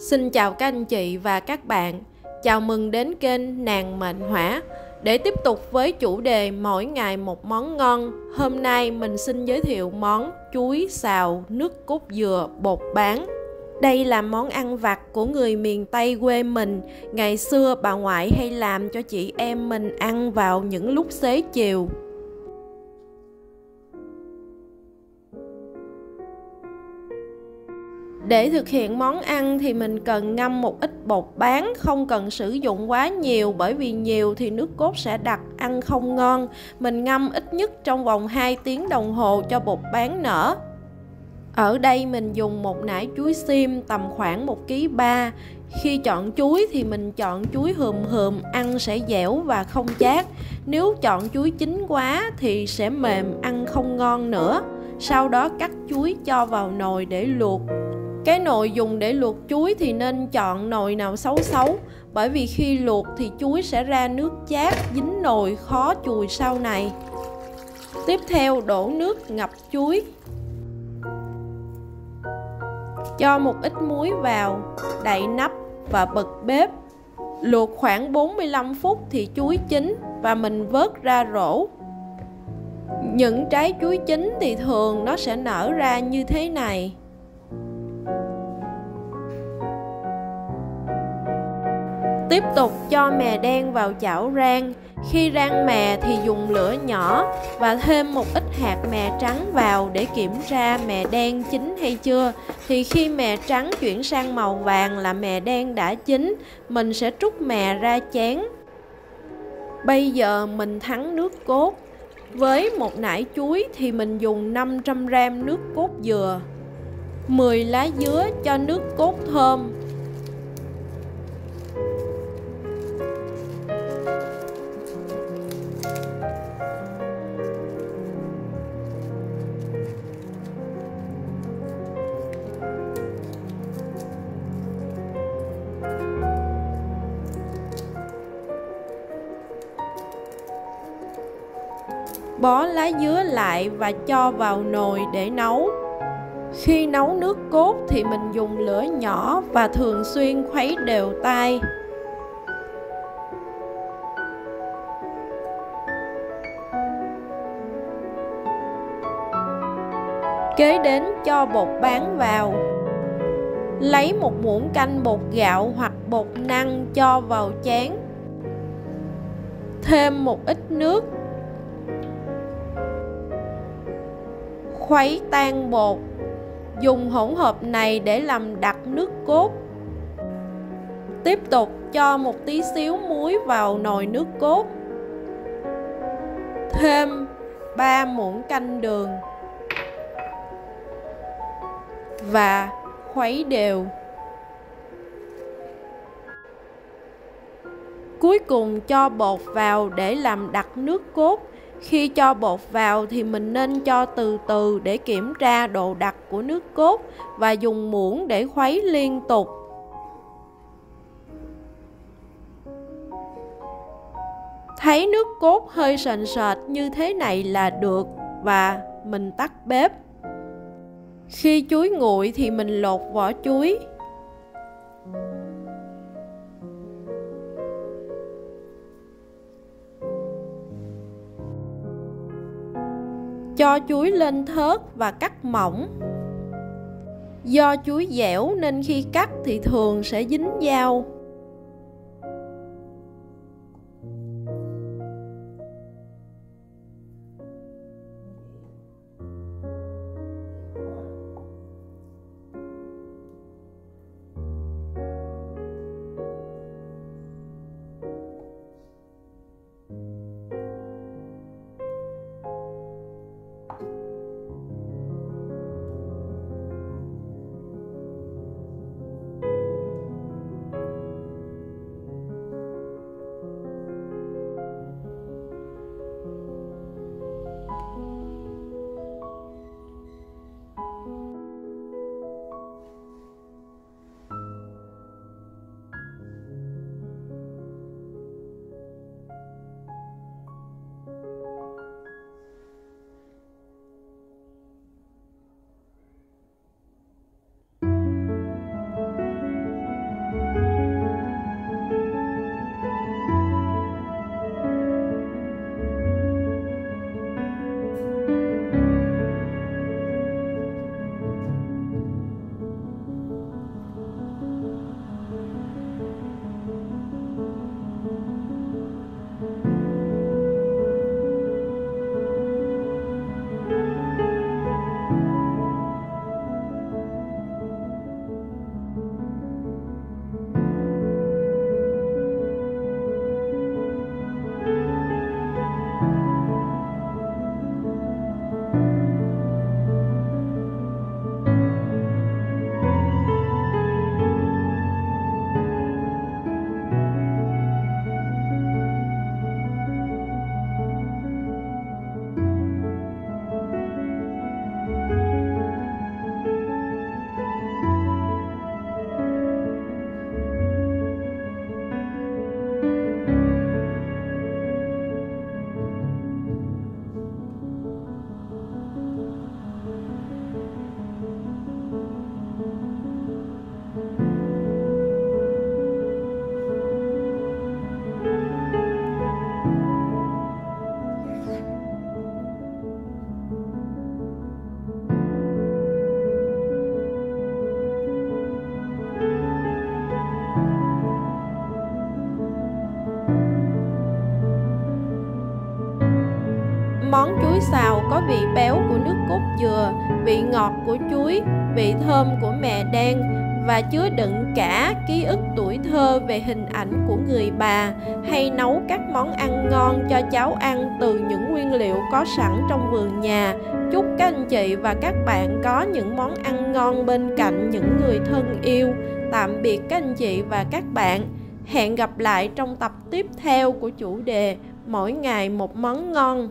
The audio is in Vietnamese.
Xin chào các anh chị và các bạn. Chào mừng đến kênh Nàng Mệnh Hỏa. Để tiếp tục với chủ đề mỗi ngày một món ngon, hôm nay mình xin giới thiệu món chuối xào nước cốt dừa bột bán. Đây là món ăn vặt của người miền Tây quê mình. Ngày xưa bà ngoại hay làm cho chị em mình ăn vào những lúc xế chiều. Để thực hiện món ăn thì mình cần ngâm một ít bột bán, không cần sử dụng quá nhiều bởi vì nhiều thì nước cốt sẽ đặc, ăn không ngon. Mình ngâm ít nhất trong vòng 2 tiếng đồng hồ cho bột bán nở. Ở đây mình dùng một nải chuối sim tầm khoảng 1 kg 3. Khi chọn chuối thì mình chọn chuối hườm hườm, ăn sẽ dẻo và không chát. Nếu chọn chuối chín quá thì sẽ mềm, ăn không ngon nữa. Sau đó cắt chuối cho vào nồi để luộc cái nồi dùng để luộc chuối thì nên chọn nồi nào xấu xấu, bởi vì khi luộc thì chuối sẽ ra nước chát, dính nồi khó chùi sau này. Tiếp theo, đổ nước ngập chuối. Cho một ít muối vào, đậy nắp và bật bếp. Luộc khoảng 45 phút thì chuối chín và mình vớt ra rổ. Những trái chuối chín thì thường nó sẽ nở ra như thế này. Tiếp tục cho mè đen vào chảo rang. Khi rang mè thì dùng lửa nhỏ và thêm một ít hạt mè trắng vào để kiểm tra mè đen chín hay chưa. Thì khi mè trắng chuyển sang màu vàng là mè đen đã chín, mình sẽ trút mè ra chén. Bây giờ mình thắng nước cốt. Với một nải chuối thì mình dùng 500g nước cốt dừa, 10 lá dứa cho nước cốt thơm, bó lá dứa lại và cho vào nồi để nấu. Khi nấu nước cốt thì mình dùng lửa nhỏ và thường xuyên khuấy đều tay. Kế đến cho bột bán vào. Lấy một muỗng canh bột gạo hoặc bột năng cho vào chén. Thêm một ít nước. Khuấy tan bột. Dùng hỗn hợp này để làm đặc nước cốt. Tiếp tục cho một tí xíu muối vào nồi nước cốt. Thêm 3 muỗng canh đường. Và khuấy đều. Cuối cùng cho bột vào để làm đặc nước cốt khi cho bột vào thì mình nên cho từ từ để kiểm tra độ đặc của nước cốt và dùng muỗng để khuấy liên tục. Thấy nước cốt hơi sền sệt như thế này là được và mình tắt bếp. Khi chuối nguội thì mình lột vỏ chuối cho chuối lên thớt và cắt mỏng. Do chuối dẻo nên khi cắt thì thường sẽ dính dao. Món chuối xào có vị béo của nước cốt dừa, vị ngọt của chuối, vị thơm của mè đen và chứa đựng cả ký ức tuổi thơ về hình ảnh của người bà hay nấu các món ăn ngon cho cháu ăn từ những nguyên liệu có sẵn trong vườn nhà. Chúc các anh chị và các bạn có những món ăn ngon bên cạnh những người thân yêu. Tạm biệt các anh chị và các bạn. Hẹn gặp lại trong tập tiếp theo của chủ đề Mỗi ngày một món ngon.